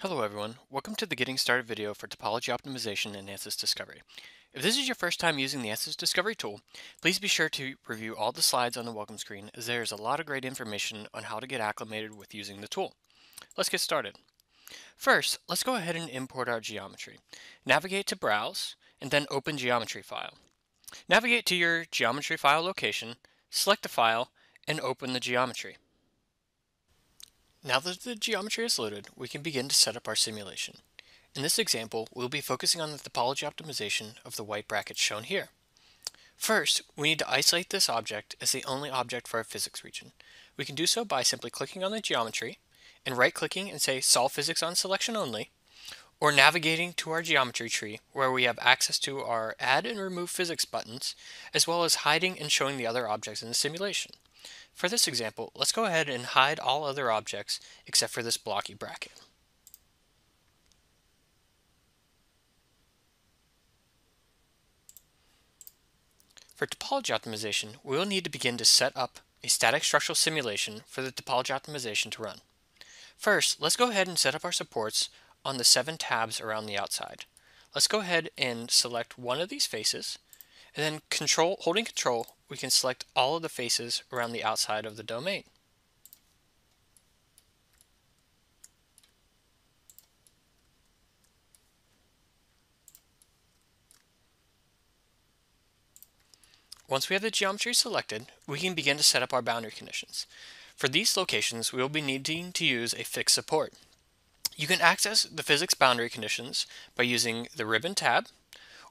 Hello everyone, welcome to the Getting Started video for Topology Optimization in ANSYS Discovery. If this is your first time using the ANSYS Discovery tool, please be sure to review all the slides on the welcome screen as there is a lot of great information on how to get acclimated with using the tool. Let's get started. First, let's go ahead and import our geometry. Navigate to Browse, and then open Geometry File. Navigate to your geometry file location, select the file, and open the geometry. Now that the geometry is loaded, we can begin to set up our simulation. In this example, we'll be focusing on the topology optimization of the white brackets shown here. First, we need to isolate this object as the only object for our physics region. We can do so by simply clicking on the geometry and right-clicking and say Solve Physics on Selection Only, or navigating to our geometry tree where we have access to our Add and Remove Physics buttons, as well as hiding and showing the other objects in the simulation. For this example, let's go ahead and hide all other objects except for this blocky bracket. For topology optimization, we will need to begin to set up a static structural simulation for the topology optimization to run. First, let's go ahead and set up our supports on the seven tabs around the outside. Let's go ahead and select one of these faces, and then control, holding control, we can select all of the faces around the outside of the domain. Once we have the geometry selected, we can begin to set up our boundary conditions. For these locations, we will be needing to use a fixed support. You can access the physics boundary conditions by using the ribbon tab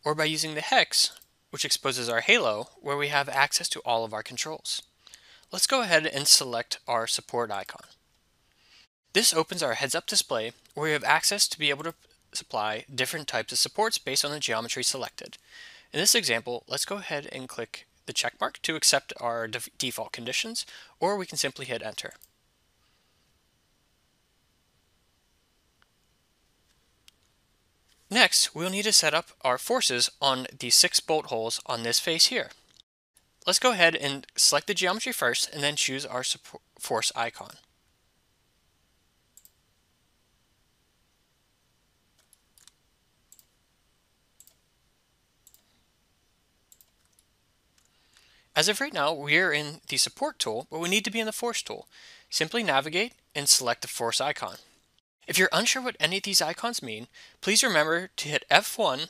or by using the hex which exposes our halo where we have access to all of our controls. Let's go ahead and select our support icon. This opens our heads-up display where we have access to be able to supply different types of supports based on the geometry selected. In this example, let's go ahead and click the checkmark to accept our default conditions, or we can simply hit enter. Next, we'll need to set up our forces on the six bolt holes on this face here. Let's go ahead and select the geometry first and then choose our force icon. As of right now, we are in the support tool, but we need to be in the force tool. Simply navigate and select the force icon. If you're unsure what any of these icons mean, please remember to hit F1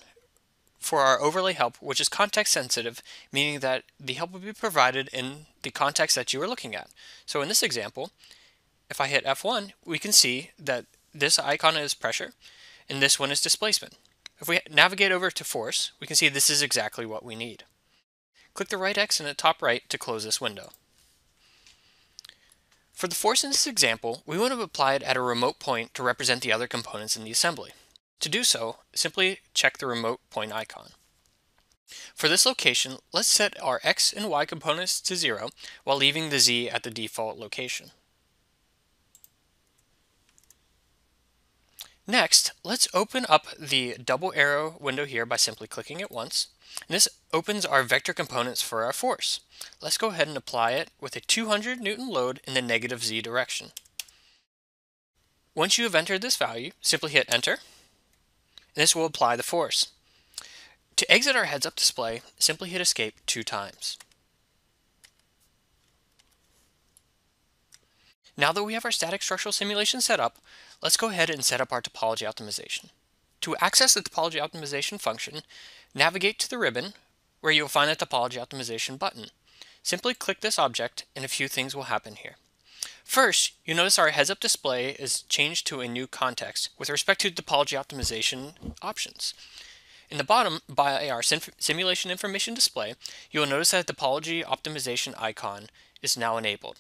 for our overlay help, which is context sensitive, meaning that the help will be provided in the context that you are looking at. So in this example, if I hit F1, we can see that this icon is pressure and this one is displacement. If we navigate over to force, we can see this is exactly what we need. Click the right X in the top right to close this window. For the force in this example, we want to apply it at a remote point to represent the other components in the assembly. To do so, simply check the remote point icon. For this location, let's set our x and y components to 0 while leaving the z at the default location. Next, let's open up the double arrow window here by simply clicking it once. And this opens our vector components for our force. Let's go ahead and apply it with a 200 Newton load in the negative z direction. Once you have entered this value, simply hit enter, and this will apply the force. To exit our heads-up display, simply hit escape two times. Now that we have our static structural simulation set up, let's go ahead and set up our topology optimization. To access the topology optimization function, navigate to the ribbon where you will find the topology optimization button. Simply click this object and a few things will happen here. First, you notice our heads-up display is changed to a new context with respect to topology optimization options. In the bottom, by our sim simulation information display, you will notice that the topology optimization icon is now enabled.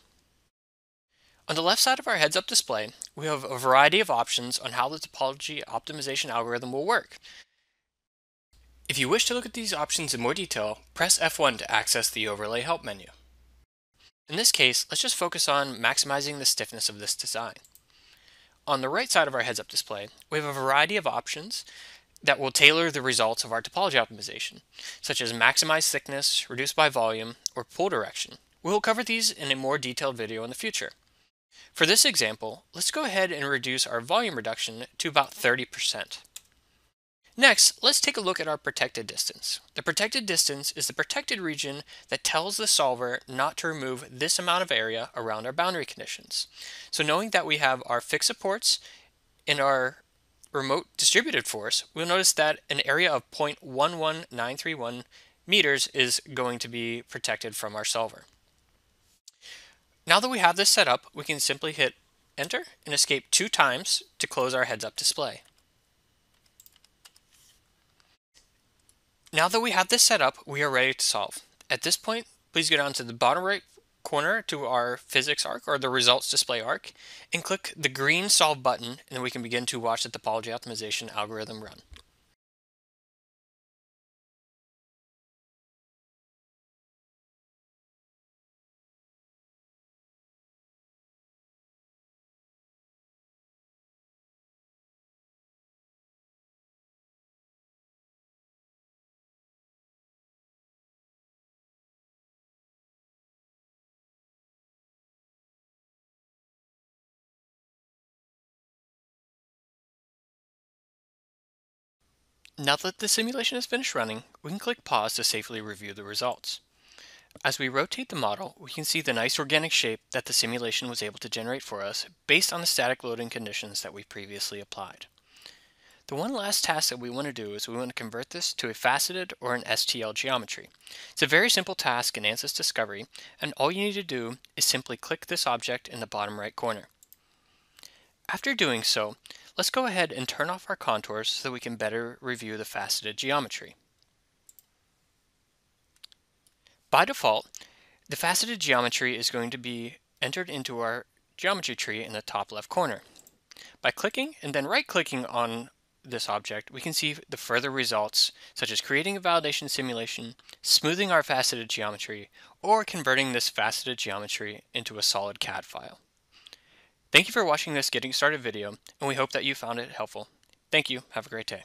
On the left side of our heads-up display, we have a variety of options on how the topology optimization algorithm will work. If you wish to look at these options in more detail, press F1 to access the Overlay Help menu. In this case, let's just focus on maximizing the stiffness of this design. On the right side of our heads-up display, we have a variety of options that will tailor the results of our topology optimization, such as maximize thickness, reduce by volume, or pull direction. We will cover these in a more detailed video in the future. For this example, let's go ahead and reduce our volume reduction to about 30%. Next, let's take a look at our protected distance. The protected distance is the protected region that tells the solver not to remove this amount of area around our boundary conditions. So knowing that we have our fixed supports in our remote distributed force, we'll notice that an area of 0.11931 meters is going to be protected from our solver. Now that we have this set up, we can simply hit enter and escape two times to close our heads up display. Now that we have this set up, we are ready to solve. At this point, please go down to the bottom right corner to our physics arc or the results display arc and click the green solve button and then we can begin to watch the topology optimization algorithm run. Now that the simulation is finished running, we can click pause to safely review the results. As we rotate the model, we can see the nice organic shape that the simulation was able to generate for us based on the static loading conditions that we previously applied. The one last task that we want to do is we want to convert this to a faceted or an STL geometry. It's a very simple task in ANSYS Discovery, and all you need to do is simply click this object in the bottom right corner. After doing so, Let's go ahead and turn off our contours so we can better review the faceted geometry. By default, the faceted geometry is going to be entered into our geometry tree in the top left corner. By clicking and then right-clicking on this object, we can see the further results, such as creating a validation simulation, smoothing our faceted geometry, or converting this faceted geometry into a solid CAD file. Thank you for watching this Getting Started video, and we hope that you found it helpful. Thank you. Have a great day.